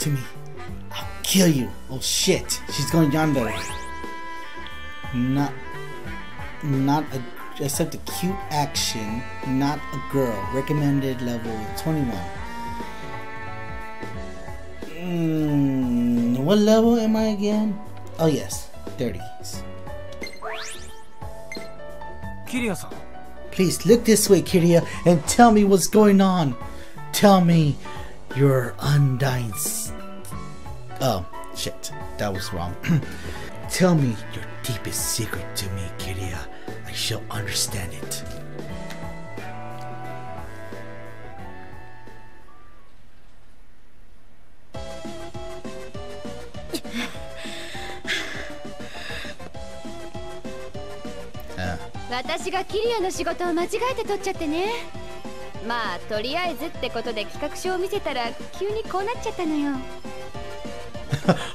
to me. I'll kill you. Oh shit. She's going yonder. Not not a accept a cute action, not a girl. Recommended level 21. Mm, what level am I again? Oh yes, 30s. Kiria-san. Please look this way, Kiria, and tell me what's going on. Tell me your undying. Oh, shit. That was wrong. tell me your deepest secret to me, Kiria. I shall understand it. Ah. 私がキリアの仕事を間違えて取っちゃってねまあとりあえずってことで企画書を見せたら急にこうなっちゃったのよ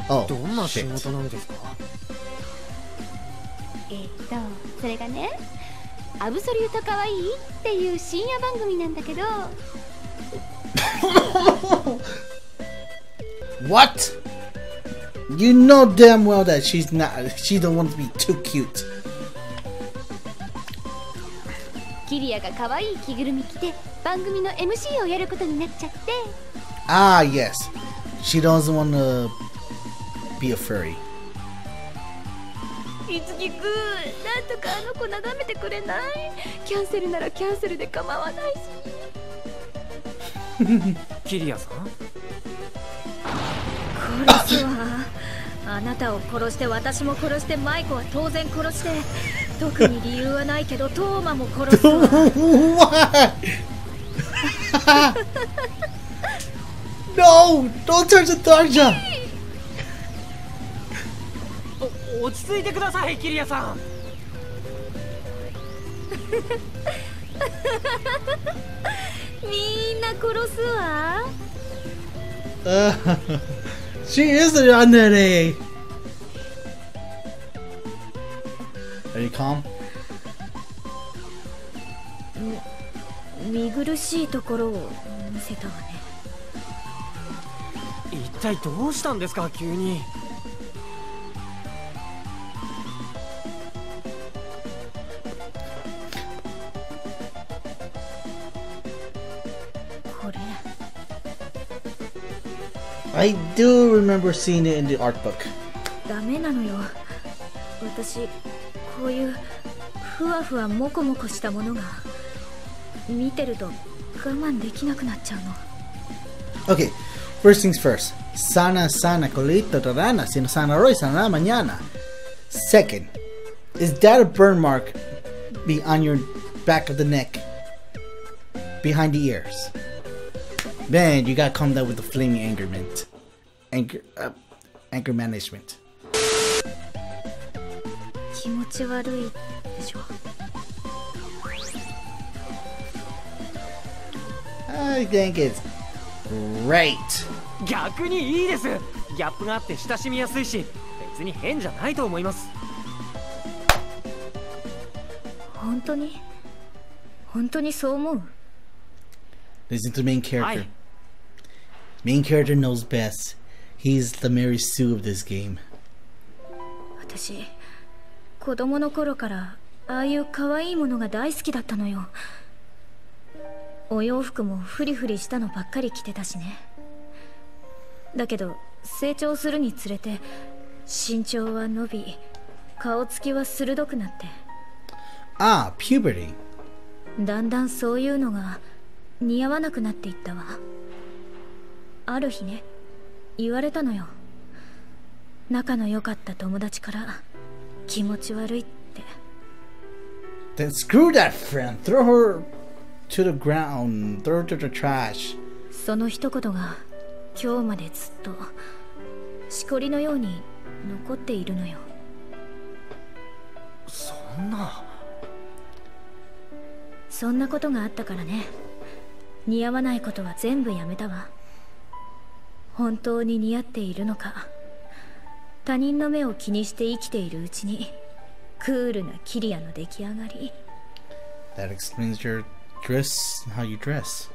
Oh, どんな仕.事なんですかえーっとそれがね「アブソリュートかわいい?」っていう深夜番組なんだけど What? You know damn well that she's not. She don't want to be too cute. キリアが可愛い着ぐるみ着て番組の MC をやることになっちゃって Ah, yes. She doesn't want to be a furry. いつきくんなんとかあの子眺めてくれない？キャンセルならキャンセルで構わないし キリアさん？殺すわあなたを殺して私も殺してマイコは当然殺して特に理由はないけどトーマも殺すわ no! Don't touch the Tarja! 落ち着いてくださいキリアさん みんな殺すわ Uh, she is the. Are you calm? 見苦しいところを見せたわね一体どうしたんですか急に I do remember seeing it in the art book. ダメなのよ私こういうふわふわモコモコしたものが見てると我慢できなくなっちゃうの Okay, first things first. Sana sana colito rana, sino sana roy, sana mañana. Second, is that a burn mark be on your back of the neck? Behind the ears? Man, you gotta calm down with the flaming angerment. Anger, uh, anger management. 気持ち悪いでしょ I think it's great. 逆にいいですギャップがあって親しみやすいし別に変じゃないと思います本当に本当にそう思う Listen to the main character. はい Main character knows best. He's the Mary Sue of this game. 私子供の頃からああいう可愛いものが大好きだったのよお洋服もフリフリしたのばっかり着てたしねだけど成長するにつれて身長は伸び顔つきは鋭くなって Ah, puberty. だんだんそういうのが似合わなくなっていったわある日ね言われたのよ仲の良かった友達から気持ち悪いって Then screw that friend. Throw her to the ground. Throw her to the trash. その一言が今日までずっとしこりのように残っているのよそんなそんなことがあったからね似合わないことは全部やめたわ本当に似合っているのか他人の目を気にして生きているうちにクールなキリアの出来上がり That explains your dress, how you dress.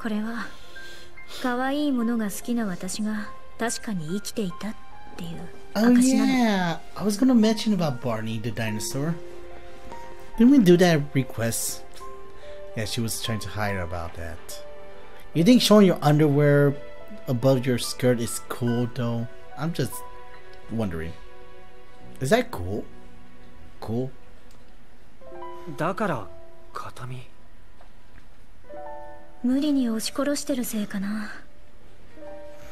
これは 可愛いものが好きな私が確かに生きていたっていう Oh 証なの yeah, I was gonna mention about Barney the dinosaur. Didn't we do that request? Yeah, she was trying to hide about that. You think showing your underwear above your skirt is cool though? I'm just wondering. Is that cool? Cool? だから形見無理に押し殺してるせいかな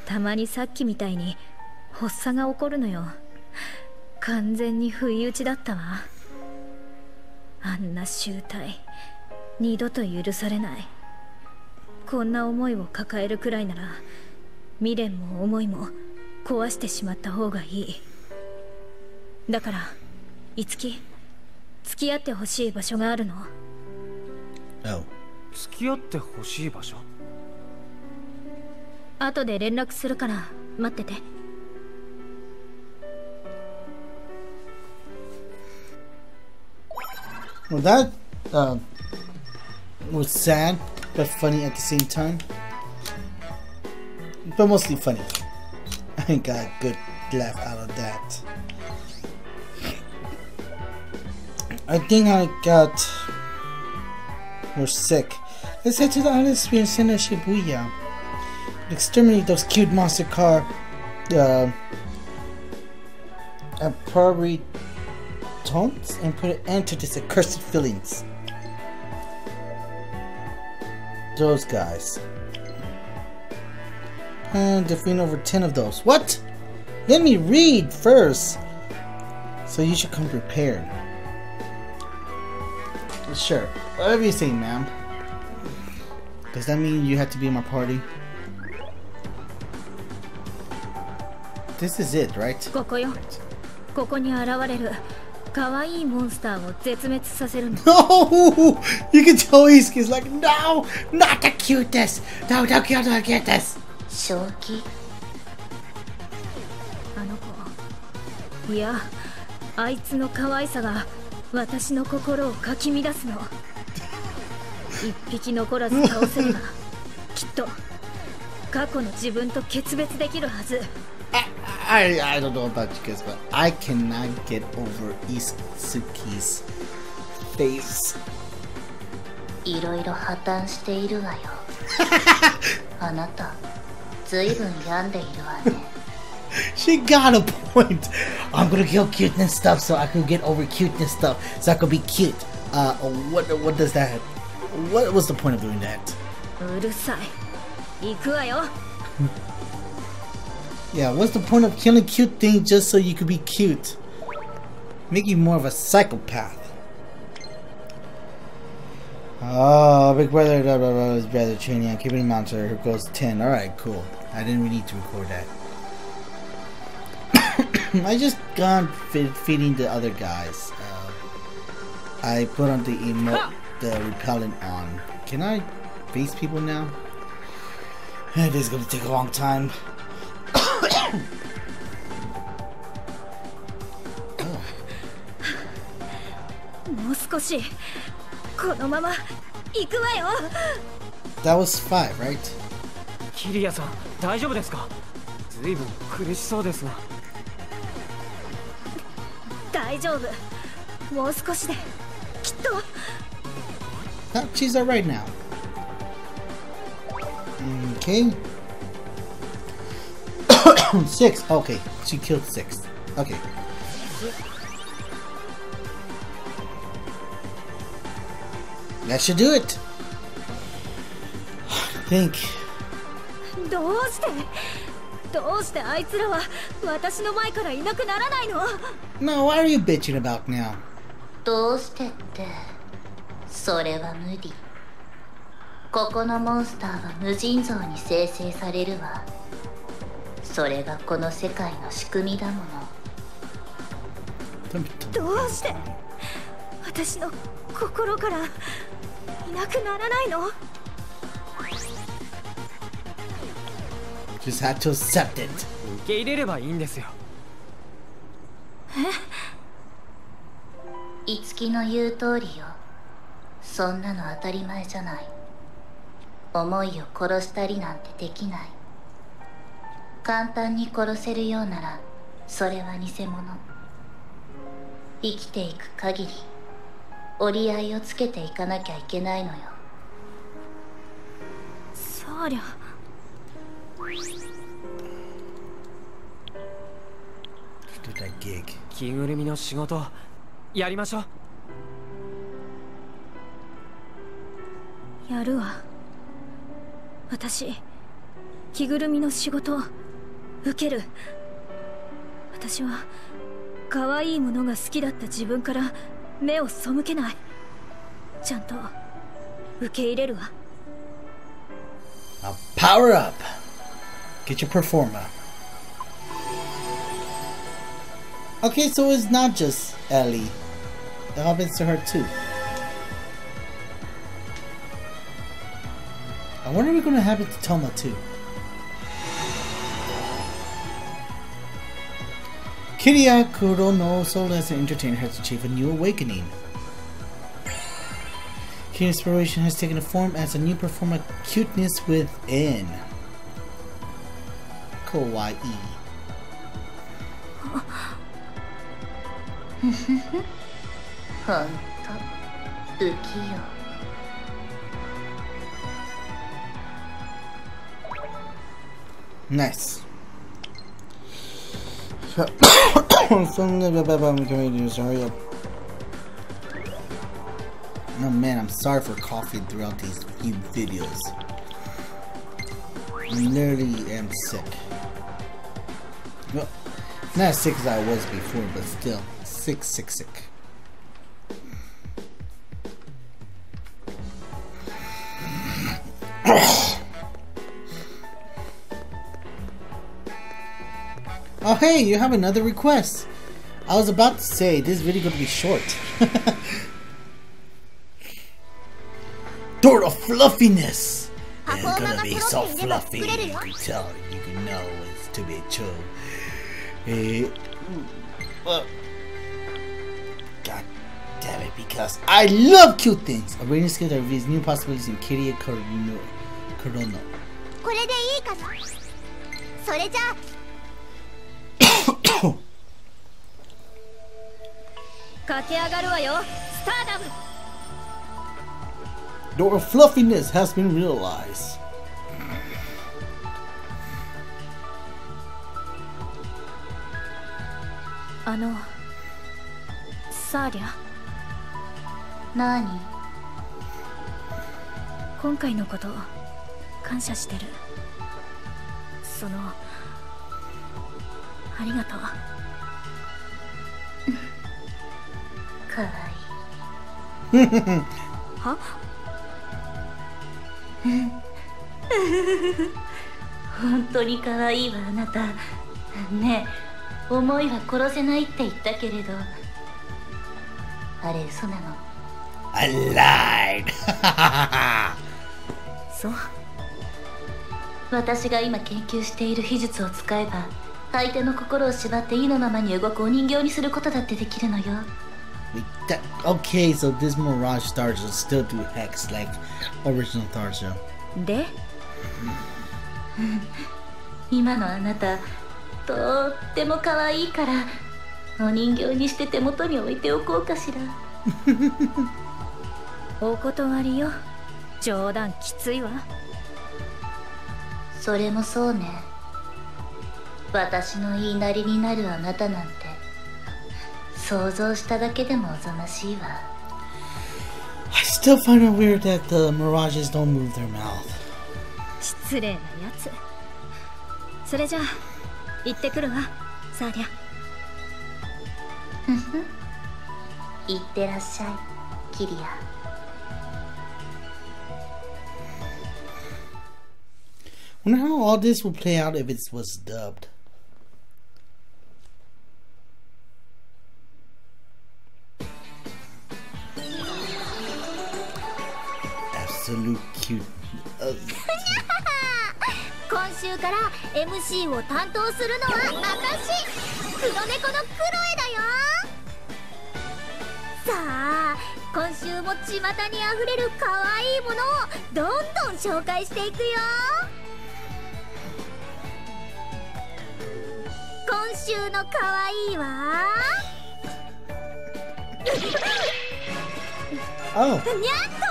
たまにさっきみたいに発作が起こるのよ完全に不意打ちだったわあんな集体二度と許されないこんな思いを抱えるくらいなら未練も思いも壊してしまった方がいいだから樹付き合ってほしい場所があるの？Oh. 付き合ってほしい場所？後で連絡するから待ってて Well, that uh, was sad but funny at the same time. But mostly funny. I got a good laugh out of that. I think I got more sick. Let's head to the island experience in Shibuya. Exterminate those cute monster car. Uh, and probably taunts and put an end to these accursed feelings. Those guys. And defeat over 10 of those. What? Let me read first. So you should come prepared. Sure. Whatever you say, ma'am. Does that mean you have to be in my party? This is it, right? ここよここに現れる可愛いモンスターを絶滅させるの No! You can tell he's, he's like, no! Not the cutest! No, don't kill the cutest! 正気？あの子。いやあいつの可愛さが私の心をかき乱すの。一匹残らず倒せればきっと過去の自分と決別できるはず。I, I don't know about you guys, but I cannot get over Isuki's face. いろいろ破綻しているわよ。あなた she got a point. I'm gonna kill cuteness stuff so I can get over cuteness stuff so I can be cute. Uh, what what does that? What was the point of doing that? yeah, what's the point of killing cute things just so you could be cute? Make you more of a psychopath. Oh, Big Brother, blah, blah, blah, is brother training on keeping monster. Here goes 10. Alright, cool. I didn't really need to record that. I just gone feed, feeding the other guys. Uh, I put on the emo the repellent on. Can I face people now? It is gonna take a long time. もう少しこのまま行くわよ That was five, right? キリアさん大丈夫ですかずいぶん苦しそうですが大丈夫もう少しできっと No, she's alright now. Okay. six. Okay, she killed six. Okay. That should do it. I think. どうしてどうしてあいつらは私の前からいなくならないの No, what are you bitching about now? どうしてってそれは無理ここのモンスターは無尽蔵に生成されるわそれがこの世界の仕組みだもの Don't- don't- どうして私の心から いなくならないの？Just had to accept it. 受け入れればいいんですよ。樹の言う通りよ。そんなの当たり前じゃない。思いを殺したりなんてできない。簡単に殺せるようならそれは偽物。生きていく限り折り合いをつけていかなきゃいけないのよ。サーリャ Do that gig. 着ぐるみの仕事やりましょう。やるわ。私着ぐるみの仕事受ける。私は可愛いものが好きだった自分から目を背けないちゃんと受け入れるわ Now power up. Get your performer. Okay, so it's not just Ellie. It happens to her too. I wonder what's gonna happen to Toma too. Kiria Kurono, sold as an entertainer, has achieved a new awakening. Kiria's inspiration has taken a form as a new performer, cuteness within. Kawaii. ほ I'm. Oh man, I'm sorry for coughing throughout these few videos. I literally am sick. Well, not as sick as I was before, but still, sick, sick, sick. hey, you have another request. I was about to say this video gonna be short. Door of fluffiness. It's gonna be so fluffy. You can tell. You can know it's to be true. Eh, well, God damn it! Because I love cute things. A rating skill that reveals new possibilities in Kiria Korono. Korono. これでいいかなそれじゃあ 駆け上がるわよ。スターダム。Door of fluffiness has been realized. あのサーリャ何今回のこと感謝してる。そのありがとう。かわはい。い本当にかわいいわあなた。ねえ思いは殺せないって言ったけれど。あれ嘘なの？I lied. そう私が今研究している秘術を使えば相手の心を縛って意のままに動くお人形にすることだってできるのよ。Okay, so this Mirage will still do hex like original Tharja. で？今のあなたとっても可愛いからお人形にして手元に置いておこうかしら。お断りよ。冗談きついわ。それもそうね私の言いなりになるあなたなんて想像しただけでもおぞましいわ I still find it weird that the Mirages don't move their mouth. 失礼なやつそれじゃあ行ってくるわサーリャいってらっしゃいキリア Wonder how all this will play out if it was dubbed. Absolute cute. Uh, 今週から MC を担当するのは私。黒猫のクロエだよ。さあ今週も巷にあふれる可愛いものをどんどん紹介していくよ。今週の可愛いは？Oh, にゃんと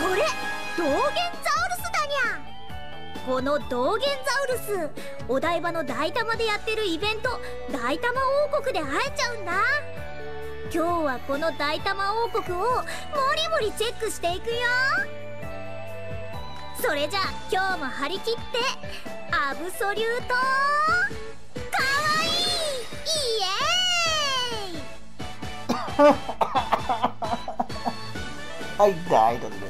これ道元ザウルスだにゃ。この道元ザウルスお台場の大玉でやってるイベント大玉王国で会えちゃうんだ。今日はこの大玉王国をもりもりチェックしていくよ。それじゃあ今日も張り切ってアブソリュート。かわいいイエーイ。I died a little. ア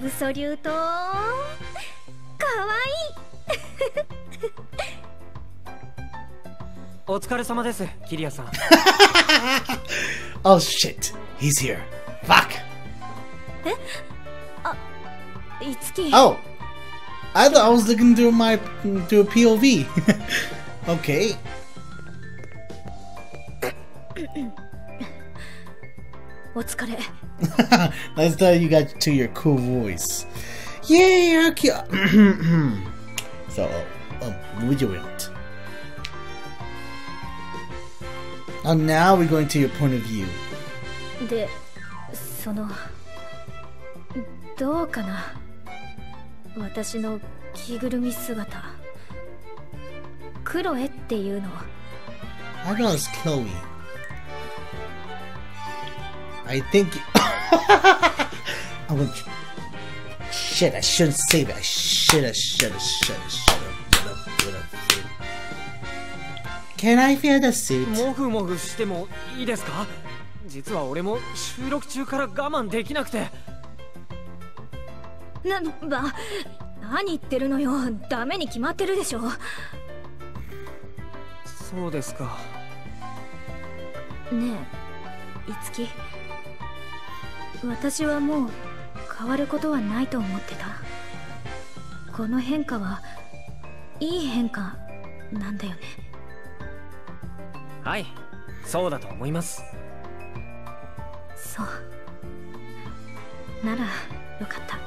ブソリュートかわお疲れ様ですキリアさん Oh shit, he's here. Fuck. いいつき Oh, I thought I was looking through my through a POV. okay. お疲れ Let's tell you got to your cool voice. Yay, okay. so, um, vigilant. Oh, now we're going to your point of view. でそのどうかな私の着ぐるみ姿クロエっていうの I know it's Chloe. I think. I'm gonna. Shit, I shouldn't say that. Shit, I should have, should have, should. Can I feel the suit? モフモフしてもいいですか実は俺も収録中から我慢できなくてなば何言ってるのよダメに決まってるでしょそうですかねえいつき私はもう変わることはないと思ってたこの変化はいい変化なんだよねはいそうだと思いますそうならよかった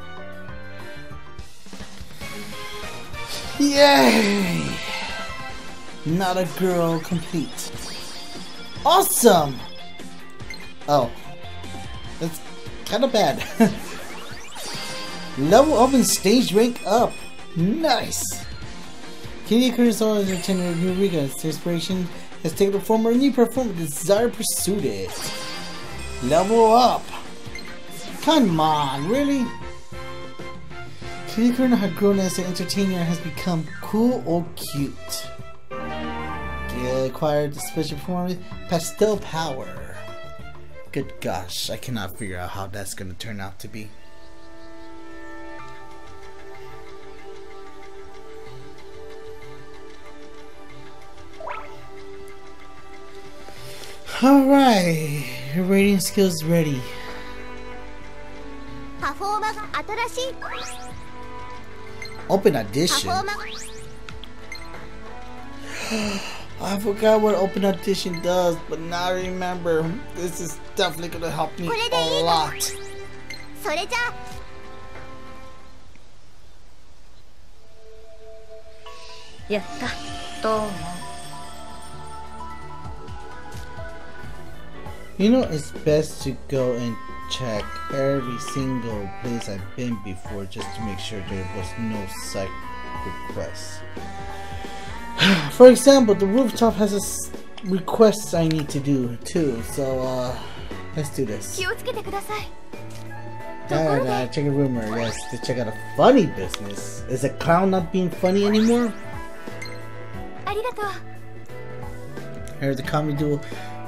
Yay! Not a girl complete. Awesome! Oh. That's kind of bad. Level up and stage rank up. Nice! Kitty Kurosawa is attending of Eureka. Its inspiration has taken the form of a new performer. Desire pursued it. Level up! Come on, really? Kitty Kurno had grown as an entertainer has become cool or cute. He acquired the special performance Pastel Power. Good gosh, I cannot figure out how that's going to turn out to be. Alright, your rating skills ready. Open audition. I forgot what open audition does, but now I remember. This is definitely gonna help me a lot. Yatta. You know, it's best to go and check every single place I've been before just to make sure there was no psych request. For example, the rooftop has requests I need to do too, so uh, let's do this. Da, da, check a rumor, yes, to check out a funny business. Is a clown not being funny anymore? Here's the comedy duo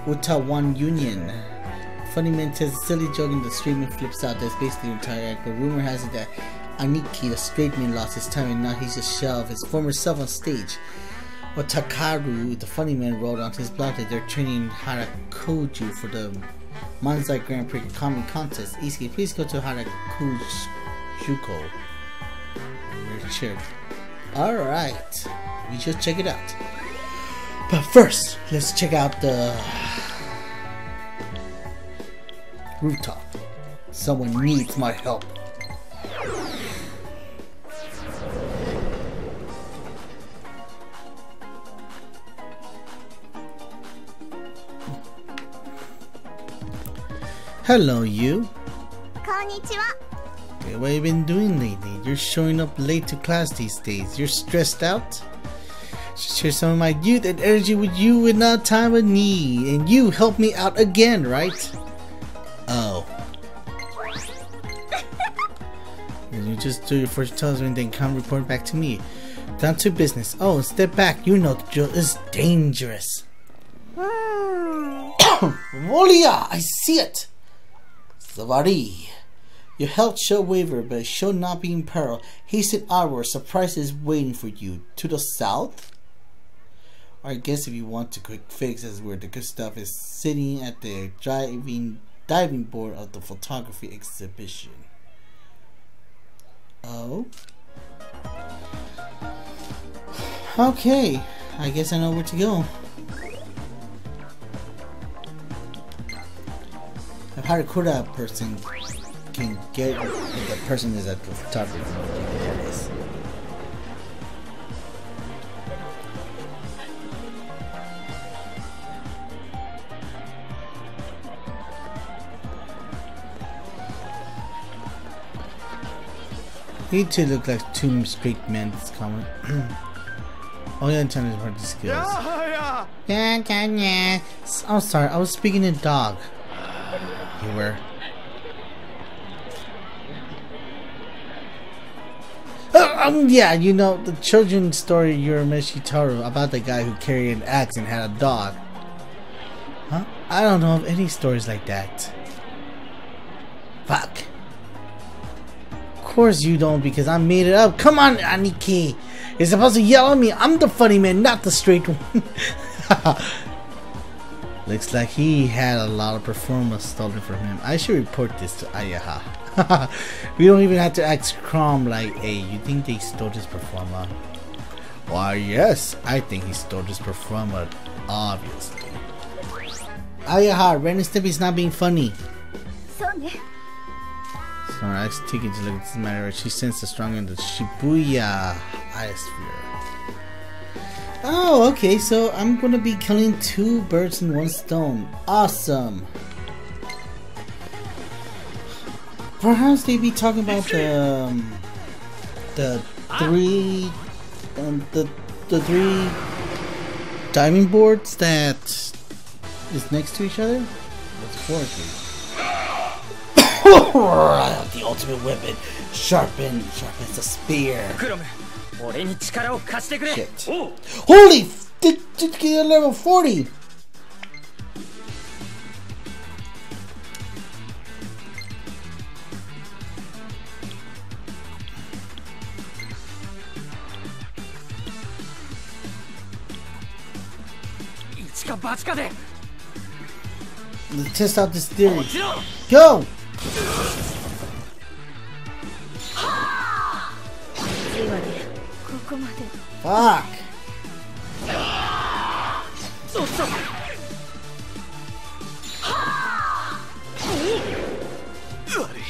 Uta One Union. Funny man tells a silly joke in the stream and flips out. That's basically the entire act. But rumor has it that Aniki, the straight man, lost his time and now he's a shell of his former self on stage. While Takaru, the funny man, wrote on his blog that they're training Harakoju for the Manzai Grand Prix comedy contest. Itsuki, please go to. We're cheered. Alright. We should check it out. But first, let's check out the rooftop. Someone needs my help. Hello, you. Konnichiwa. Okay, what have you been doing lately? You're showing up late to class these days. You're stressed out? Share some of my youth and energy with you in our time of need. And you help me out again, right? Oh. and you just do your first tells me and then come report back to me. Down to business. Oh, step back. You know the drill is dangerous. Hmm. Molia, I see it. Savari. Your health shall waver, but it shall not be in peril. Hasten onward, surprise is waiting for you. To the south? I guess if you want to quick fix, is where the good stuff is sitting at the driving diving board of the photography exhibition. Oh? Okay, I guess I know where to go. Cool that person can get if the person is at the photography. That is. He two look like men that's coming. oh yeah, China is part of the skills. Yeah, yeah, yeah. Oh, sorry, I was speaking to dog. Were. Uh, um, yeah, you know the children's story Urameshi Taro about the guy who carried an axe and had a dog. Huh? I don't know of any stories like that. Fuck. Of course you don't because I made it up. Come on, Aniki. You're supposed to yell at me. I'm the funny man, not the straight one. Looks like he had a lot of performance stolen from him. I should report this to Ayaha. we don't even have to ask Chrom like, hey, you think they stole this performer? Why yes, I think he stole this performer, obviously. Ayaha, Ren and Stimpy is not being funny. Sonorax taking to look at this matter. She sensed the strong end of Shibuya sphere Oh, okay, so I'm gonna be killing two birds in one stone. Awesome! Perhaps they be talking about the um, the three um, the the three diving boards that is next to each other. What's four of the ultimate weapon, sharpen, sharpens the spear. 俺に力を貸してくれ Shit. Holy! f- Did, did get level 40! 一か八かで Let's test out this theory. Go! ここまで Fuck! おっと悪い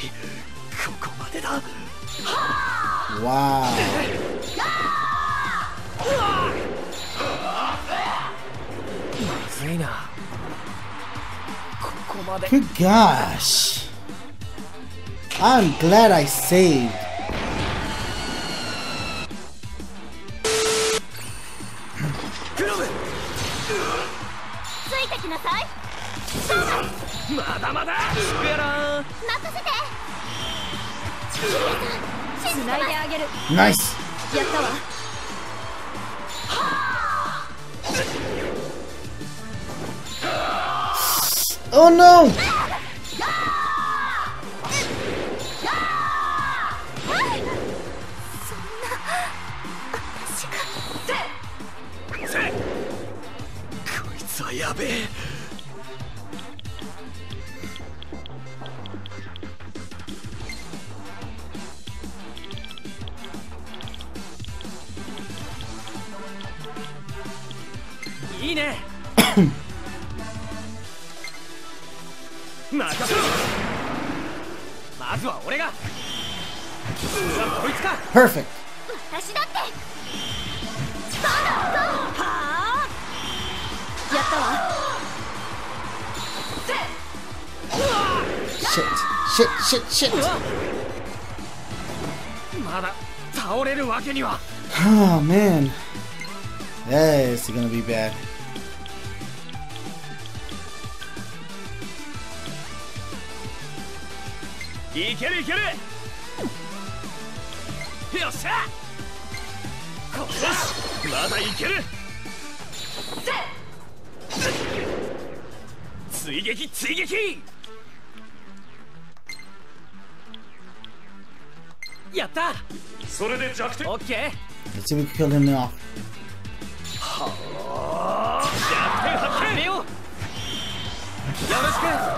ここまでだ Wow. まずいなここまで Good gosh. I'm glad I saved. Oh no! いけるいける。よっしゃ。よし。まだいける。追撃追撃。やった。それで弱点。オッケー。Let's see if we can kill him off. 弱点発見。よよろしく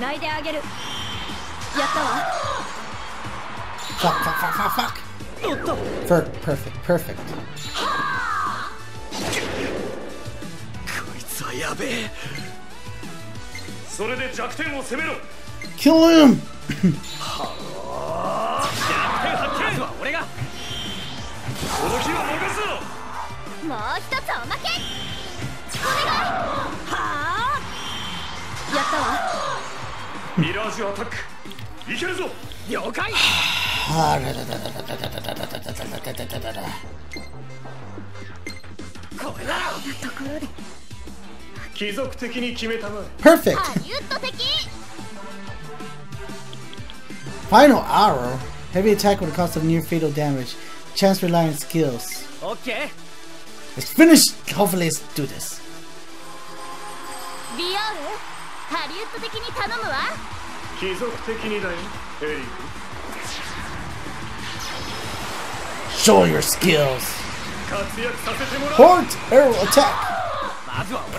繋いであげる。やったわ。Fuck, fuck, fuck, fuck, fuck. おっと Per- perfect, perfect. こいつはやべえ。それで弱点を攻めろ。Kill him! 弱点発見。は俺が。この日は逃すぞ。もう一つおまけ Perfect. Final arrow. Heavy attack with a cost of near fatal damage. Chance reliant skills. Okay. Let's finish. Hopefully, let's do this. ハリウッド的に頼むわ貴族的にだよエリック Show your skills. Horned arrow attack.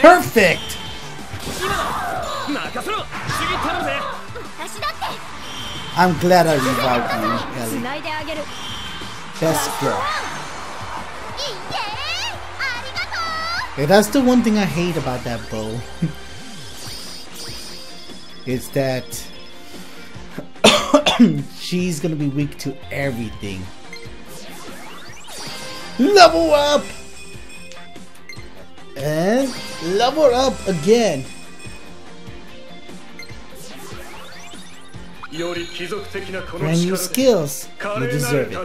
Perfect. I'm glad I revived you, Ellie. Best girl. Hey, that's the one thing I hate about that bow. is that she's gonna be weak to everything. Level up! And level up again. Brand new skills. You deserve it.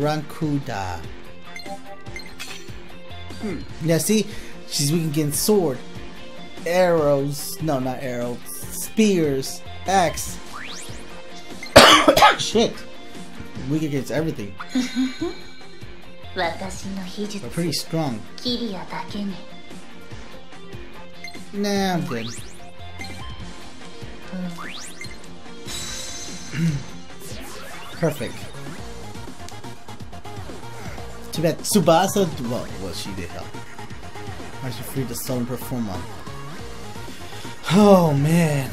Rankuda. Hmm. Now see, she's weak against sword. Arrows. No, not arrows spears, axe. Shit. Weak against everything. but pretty strong. Nah, I'm good. Mm. Perfect. Too bad Tsubasa, well, well she did help. I should free the stolen performer. Oh man,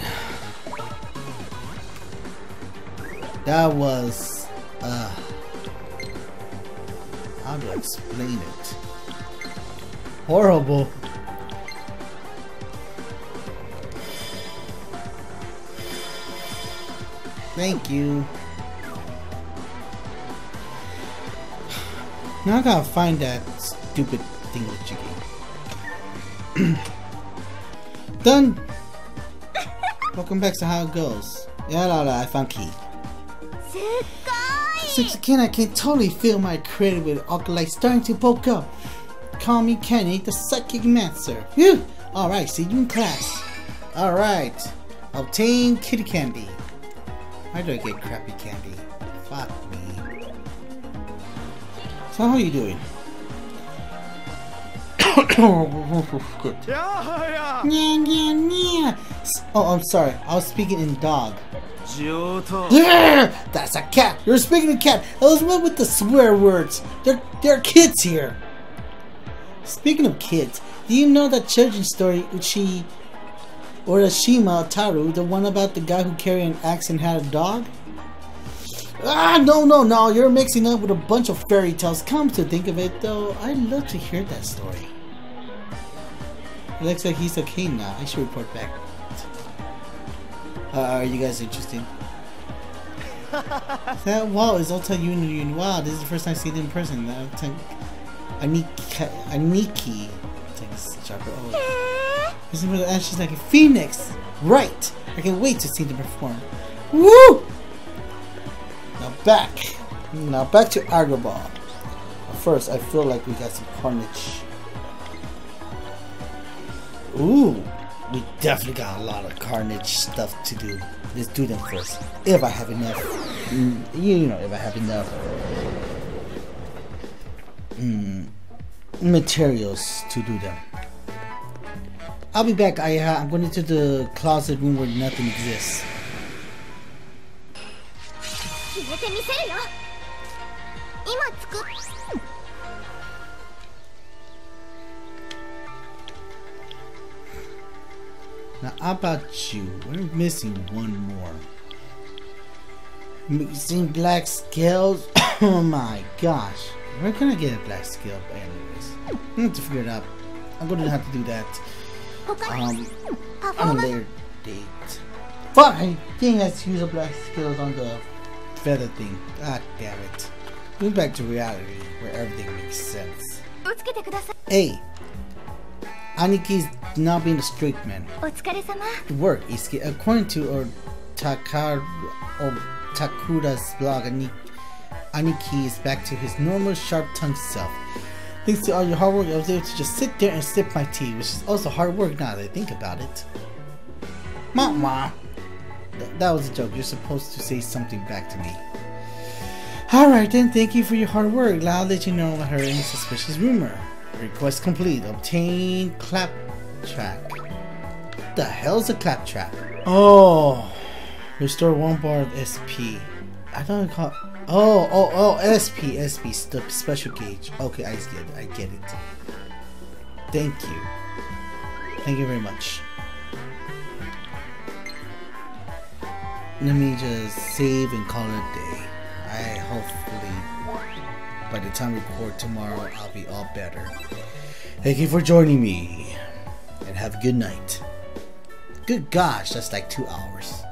that was. Uh, how do I explain it? Horrible. Thank you. Now I gotta find that stupid thing that you gave. Done! Welcome back to How It Goes. Yeah, la la, I found key. Since again, I can totally feel my creative with Oculite starting to poke up. Call me Kenny, the psychic master. Phew! Alright, see you in class. Alright. Obtain kitty candy. Why do I get crappy candy? Fuck me. So how are you doing? Good. Yeah, yeah, yeah. Oh, I'm sorry. I was speaking in dog. Yeah, that's a cat. You're speaking to cat. Those men with the swear words. They're they're kids here. Speaking of kids, do you know that children's story Uchi Urashima Taru, the one about the guy who carried an axe and had a dog? Ah, no, no, no. You're mixing up with a bunch of fairy tales. Come to think of it, though, I'd love to hear that story. It looks like he's okay now. I should report back. Uh, are you guys interested? that wall is Ota Union. Wow, this is the first time I've seen it in person. Aniki, Aniki. A sharper. Oh, this is ashes like a phoenix. Right. I can't wait to see them perform. Woo! Now back. Now back to Agrabah. First, I feel like we got some carnage. Ooh, we definitely got a lot of carnage stuff to do. Let's do them first. If I have enough. Mm, you know, if I have enough. Mm, materials to do them. I'll be back. I, uh, I'm going into the closet room where nothing exists. Now, how about you? We're missing one more. Missing black scales? oh my gosh. Where can I get a black scale anyways? I need to figure it out. I'm gonna have to do that. Um, on a later date. Fuck! I think to use a black scales on the feather thing. Ah, damn it. Going back to reality, where everything makes sense. Hey! Aniki's not being a strict man. Work, Itsuki. according to Takar, Takura's blog, Aniki, Aniki is back to his normal sharp-tongued self. Thanks to all your hard work, I was able to just sit there and sip my tea, which is also hard work now that I think about it. Mama! Th that was a joke. You're supposed to say something back to me. Alright then, thank you for your hard work. Now I'll let you know about her any suspicious rumor. Request complete. Obtain clap track. The hell's a clap trap? Oh, restore one bar of SP. I don't call. Oh, oh, oh, SP, SP, st- special gauge. Okay, I get it. I get it. Thank you. Thank you very much. Let me just save and call it a day. I hopefully, by the time we record tomorrow, I'll be all better. Thank you for joining me, and have a good night. Good gosh, that's like two hours.